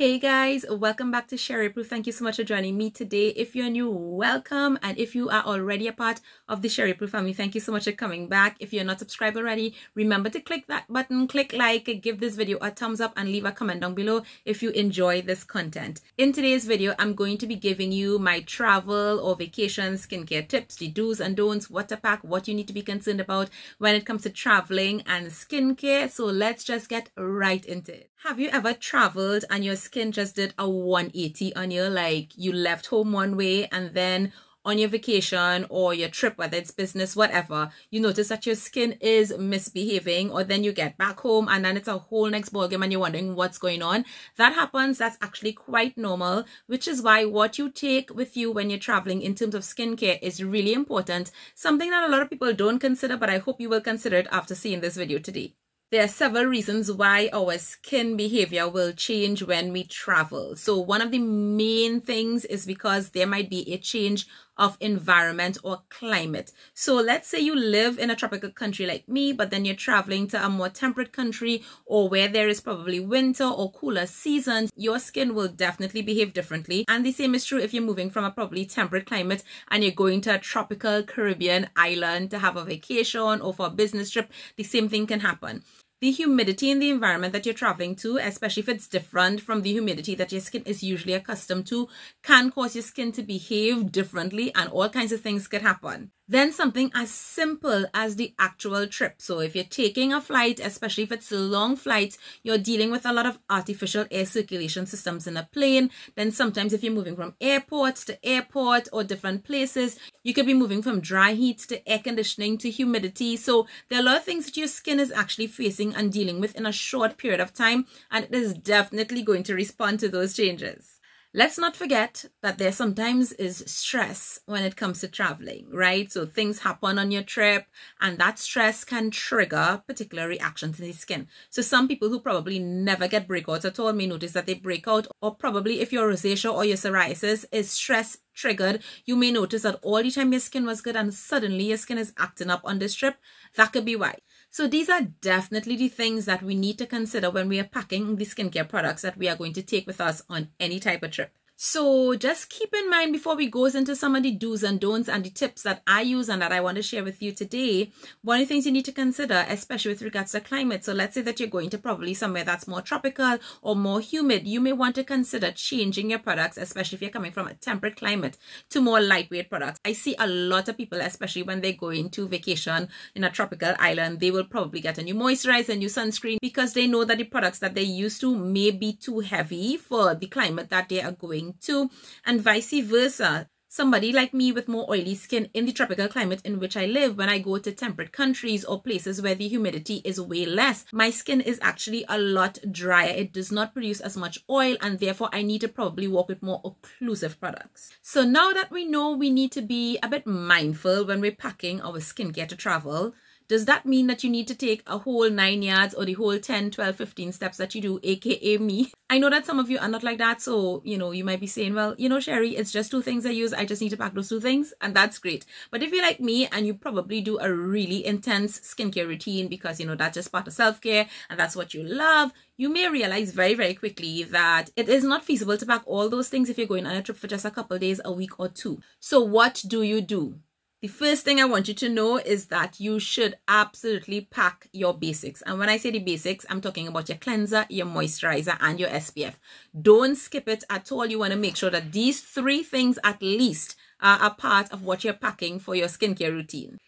Hey guys, welcome back to Sheri Approved. Thank you so much for joining me today. If you're new, welcome. And if you are already a part of the Sheri Approved family, thank you so much for coming back. If you're not subscribed already, remember to click that button, click like, give this video a thumbs up and leave a comment down below if you enjoy this content. In today's video, I'm going to be giving you my travel or vacation skincare tips, the do's and don'ts, what to pack, what you need to be concerned about when it comes to traveling and skincare. So let's just get right into it. Have you ever traveled and your skin just did a 180 on you? Like you left home one way and then on your vacation or your trip, whether it's business, whatever, you notice that your skin is misbehaving, or then you get back home and then it's a whole next ballgame and you're wondering what's going on. That happens. That's actually quite normal, which is why what you take with you when you're traveling in terms of skincare is really important. Something that a lot of people don't consider, but I hope you will consider it after seeing this video today. There are several reasons why our skin behavior will change when we travel. So one of the main things is because there might be a change of environment or climate. So let's say you live in a tropical country like me, but then you're traveling to a more temperate country or where there is probably winter or cooler seasons, your skin will definitely behave differently. And the same is true if you're moving from a probably temperate climate and you're going to a tropical Caribbean island to have a vacation or for a business trip, the same thing can happen the humidity in the environment that you're traveling to, especially if it's different from the humidity that your skin is usually accustomed to, can cause your skin to behave differently and all kinds of things could happen. Then something as simple as the actual trip. So if you're taking a flight, especially if it's a long flight, you're dealing with a lot of artificial air circulation systems in a plane. Then sometimes if you're moving from airport to airport or different places, you could be moving from dry heat to air conditioning to humidity. So there are a lot of things that your skin is actually facing and dealing with in a short period of time. And it is definitely going to respond to those changes. Let's not forget that there sometimes is stress when it comes to traveling, right? So things happen on your trip and that stress can trigger particular reactions in the skin. So some people who probably never get breakouts at all may notice that they break out or probably if your rosacea or your psoriasis is stress triggered, you may notice that all the time your skin was good and suddenly your skin is acting up on this trip. That could be why. So these are definitely the things that we need to consider when we are packing the skincare products that we are going to take with us on any type of trip. So just keep in mind before we goes into some of the do's and don'ts and the tips that I use and that I want to share with you today, one of the things you need to consider, especially with regards to climate. So let's say that you're going to probably somewhere that's more tropical or more humid. You may want to consider changing your products, especially if you're coming from a temperate climate to more lightweight products. I see a lot of people, especially when they go into vacation in a tropical island, they will probably get a new moisturizer, a new sunscreen because they know that the products that they used to may be too heavy for the climate that they are going too, and vice versa. Somebody like me with more oily skin in the tropical climate in which I live, when I go to temperate countries or places where the humidity is way less, my skin is actually a lot drier. It does not produce as much oil and therefore I need to probably work with more occlusive products. So now that we know we need to be a bit mindful when we're packing our skincare to travel, does that mean that you need to take a whole nine yards or the whole 10, 12, 15 steps that you do, aka me? I know that some of you are not like that. So, you know, you might be saying, well, you know, Sheri, it's just two things I use. I just need to pack those two things. And that's great. But if you're like me and you probably do a really intense skincare routine because, you know, that's just part of self-care and that's what you love, you may realize very, very quickly that it is not feasible to pack all those things if you're going on a trip for just a couple days, a week or two. So what do you do? The first thing I want you to know is that you should absolutely pack your basics. And when I say the basics, I'm talking about your cleanser, your moisturizer, and your SPF. Don't skip it at all. You want to make sure that these three things at least are a part of what you're packing for your skincare routine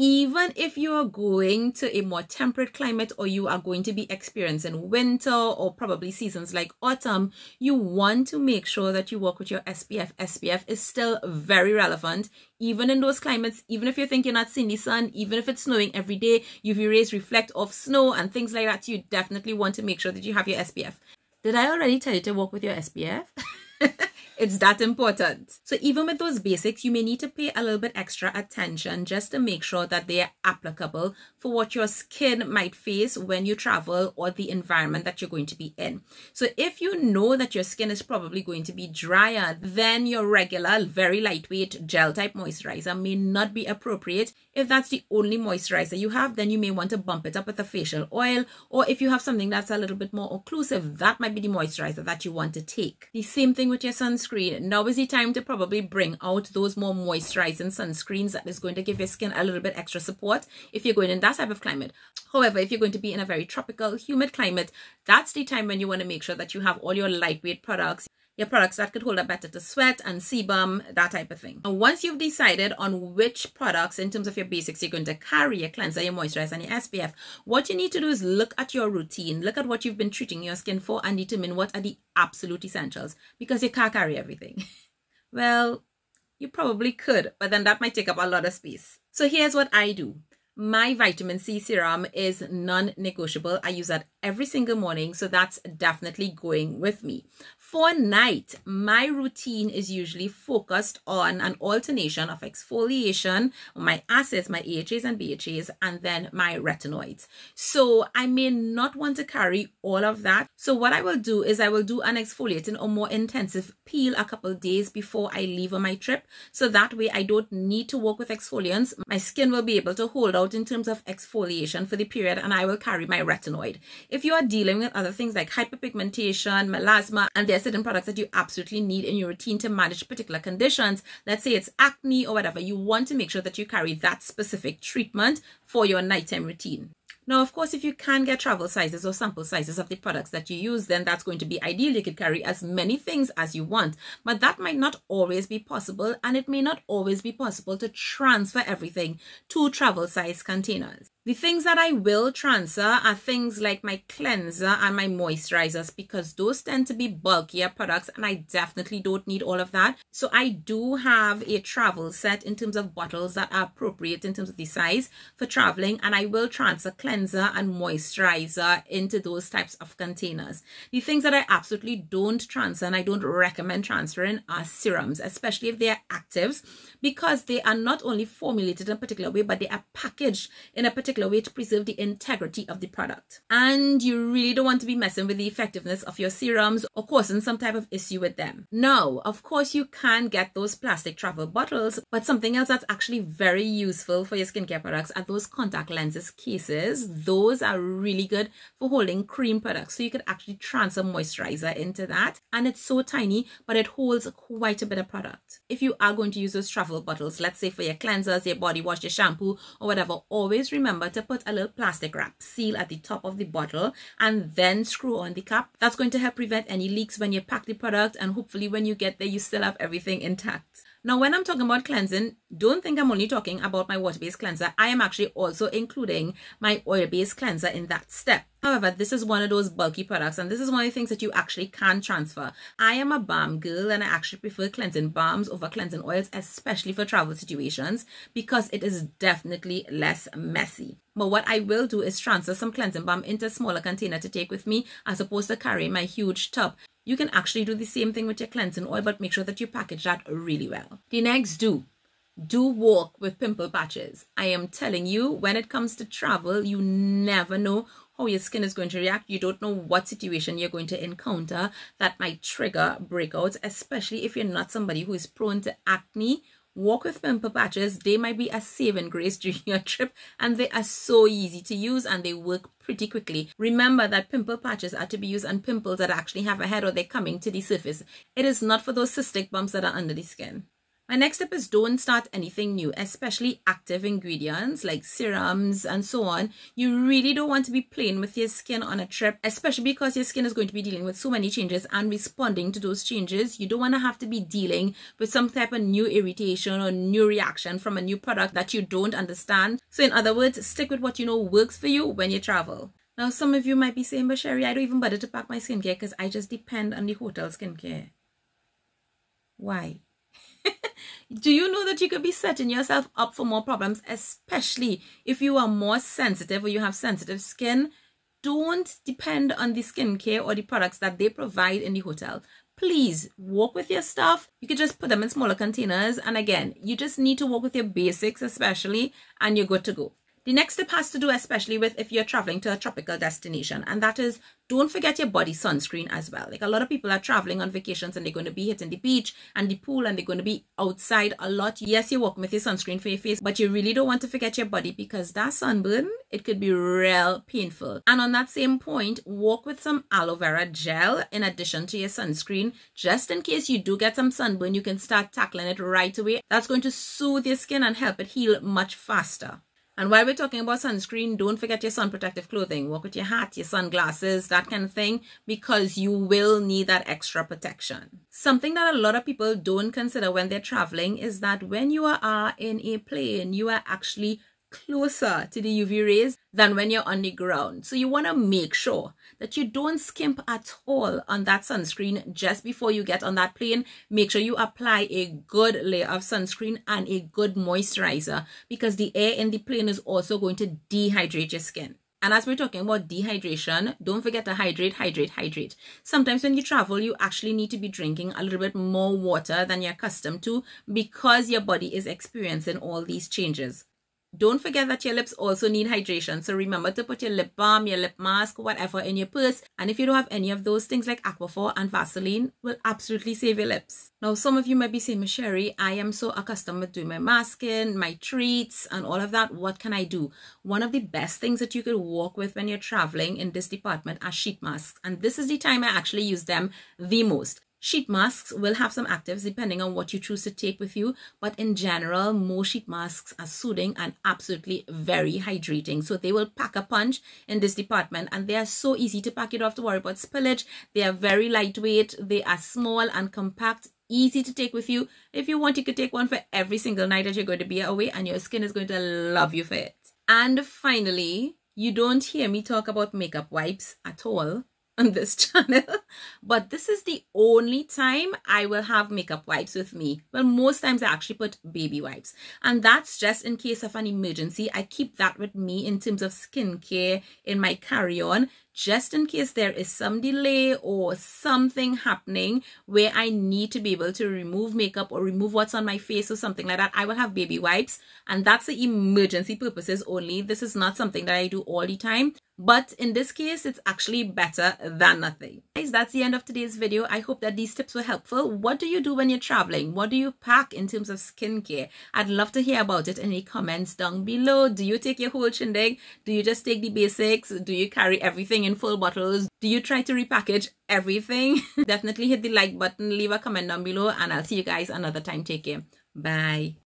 even if you are going to a more temperate climate or you are going to be experiencing winter or probably seasons like autumn, you want to make sure that you work with your SPF. SPF is still very relevant, even in those climates, even if you think you're not seeing the sun, even if it's snowing every day, UV rays reflect off snow and things like that, you definitely want to make sure that you have your SPF. Did I already tell you to work with your SPF? It's that important. So even with those basics, you may need to pay a little bit extra attention just to make sure that they are applicable for what your skin might face when you travel or the environment that you're going to be in. So if you know that your skin is probably going to be drier, then your regular, very lightweight gel type moisturizer may not be appropriate. If that's the only moisturizer you have, then you may want to bump it up with a facial oil. Or if you have something that's a little bit more occlusive, that might be the moisturizer that you want to take. The same thing with your sunscreen. Now is the time to probably bring out those more moisturizing sunscreens that is going to give your skin a little bit extra support if you're going in that type of climate. However, if you're going to be in a very tropical, humid climate, that's the time when you want to make sure that you have all your lightweight products your products that could hold up better to sweat and sebum, that type of thing. And once you've decided on which products in terms of your basics you're going to carry, your cleanser, your moisturizer, and your SPF, what you need to do is look at your routine, look at what you've been treating your skin for, and determine what are the absolute essentials because you can't carry everything. well, you probably could, but then that might take up a lot of space. So here's what I do. My vitamin C serum is non-negotiable. I use that every single morning, so that's definitely going with me. For night, my routine is usually focused on an alternation of exfoliation, my acids, my AHAs and BHAs, and then my retinoids. So I may not want to carry all of that. So what I will do is I will do an exfoliating or more intensive peel a couple days before I leave on my trip. So that way I don't need to work with exfoliants. My skin will be able to hold out in terms of exfoliation for the period and I will carry my retinoid. If you are dealing with other things like hyperpigmentation, melasma, and are certain products that you absolutely need in your routine to manage particular conditions, let's say it's acne or whatever, you want to make sure that you carry that specific treatment for your nighttime routine. Now, of course, if you can get travel sizes or sample sizes of the products that you use, then that's going to be ideal. You could carry as many things as you want, but that might not always be possible, and it may not always be possible to transfer everything to travel size containers. The things that I will transfer are things like my cleanser and my moisturizers because those tend to be bulkier products and I definitely don't need all of that. So I do have a travel set in terms of bottles that are appropriate in terms of the size for traveling and I will transfer cleanser and moisturizer into those types of containers. The things that I absolutely don't transfer and I don't recommend transferring are serums, especially if they are actives because they are not only formulated in a particular way but they are packaged in a particular particular way to preserve the integrity of the product. And you really don't want to be messing with the effectiveness of your serums or causing some type of issue with them. Now, of course, you can get those plastic travel bottles, but something else that's actually very useful for your skincare products are those contact lenses cases. Those are really good for holding cream products. So you could actually transfer moisturizer into that. And it's so tiny, but it holds quite a bit of product. If you are going to use those travel bottles, let's say for your cleansers, your body wash, your shampoo, or whatever, always remember to put a little plastic wrap seal at the top of the bottle and then screw on the cap. That's going to help prevent any leaks when you pack the product and hopefully when you get there you still have everything intact. Now, when I'm talking about cleansing, don't think I'm only talking about my water-based cleanser. I am actually also including my oil-based cleanser in that step. However, this is one of those bulky products and this is one of the things that you actually can transfer. I am a balm girl and I actually prefer cleansing balms over cleansing oils, especially for travel situations because it is definitely less messy. But what I will do is transfer some cleansing balm into a smaller container to take with me as opposed to carrying my huge tub you can actually do the same thing with your cleansing oil, but make sure that you package that really well. The next do, do walk with pimple patches. I am telling you, when it comes to travel, you never know how your skin is going to react. You don't know what situation you're going to encounter that might trigger breakouts, especially if you're not somebody who is prone to acne Walk with pimple patches. They might be a saving grace during your trip and they are so easy to use and they work pretty quickly. Remember that pimple patches are to be used on pimples that actually have a head or they're coming to the surface. It is not for those cystic bumps that are under the skin. My next tip is don't start anything new, especially active ingredients like serums and so on. You really don't want to be playing with your skin on a trip, especially because your skin is going to be dealing with so many changes and responding to those changes. You don't want to have to be dealing with some type of new irritation or new reaction from a new product that you don't understand. So in other words, stick with what you know works for you when you travel. Now, some of you might be saying, but Sheri, I don't even bother to pack my skincare because I just depend on the hotel skincare. Why? Do you know that you could be setting yourself up for more problems, especially if you are more sensitive or you have sensitive skin? Don't depend on the skincare or the products that they provide in the hotel. please walk with your stuff. You could just put them in smaller containers. And again, you just need to walk with your basics, especially, and you're good to go. The next tip has to do especially with if you're traveling to a tropical destination, and that is don't forget your body sunscreen as well. Like a lot of people are traveling on vacations and they're going to be hitting the beach and the pool and they're going to be outside a lot. Yes, you're walking with your sunscreen for your face, but you really don't want to forget your body because that sunburn, it could be real painful. And on that same point, walk with some aloe vera gel in addition to your sunscreen, just in case you do get some sunburn, you can start tackling it right away. That's going to soothe your skin and help it heal much faster. And while we're talking about sunscreen, don't forget your sun protective clothing. Walk with your hat, your sunglasses, that kind of thing, because you will need that extra protection. Something that a lot of people don't consider when they're traveling is that when you are in a plane, you are actually closer to the UV rays than when you're on the ground. So you want to make sure that you don't skimp at all on that sunscreen just before you get on that plane. Make sure you apply a good layer of sunscreen and a good moisturizer because the air in the plane is also going to dehydrate your skin. And as we're talking about dehydration, don't forget to hydrate, hydrate, hydrate. Sometimes when you travel, you actually need to be drinking a little bit more water than you're accustomed to because your body is experiencing all these changes. Don't forget that your lips also need hydration. So remember to put your lip balm, your lip mask, whatever in your purse. And if you don't have any of those things like Aquaphor and Vaseline will absolutely save your lips. Now, some of you might be saying, Sheri, I am so accustomed to doing my masking, my treats, and all of that. What can I do? One of the best things that you could work with when you're traveling in this department are sheet masks. And this is the time I actually use them the most. Sheet masks will have some actives depending on what you choose to take with you, but in general, most sheet masks are soothing and absolutely very hydrating. So they will pack a punch in this department and they are so easy to pack. You don't have to worry about spillage. They are very lightweight. They are small and compact easy to take with you. If you want, you could take one for every single night that you're going to be away and your skin is going to love you for it. And finally, you don't hear me talk about makeup wipes at all on this channel but this is the only time I will have makeup wipes with me well most times I actually put baby wipes and that's just in case of an emergency I keep that with me in terms of skincare in my carry-on just in case there is some delay or something happening where I need to be able to remove makeup or remove what's on my face or something like that, I will have baby wipes. And that's the emergency purposes only. This is not something that I do all the time. But in this case, it's actually better than nothing. Guys, that's the end of today's video. I hope that these tips were helpful. What do you do when you're traveling? What do you pack in terms of skincare? I'd love to hear about it in the comments down below. Do you take your whole shindig? Do you just take the basics? Do you carry everything in full bottles? Do you try to repackage everything? Definitely hit the like button, leave a comment down below, and I'll see you guys another time. Take care. Bye.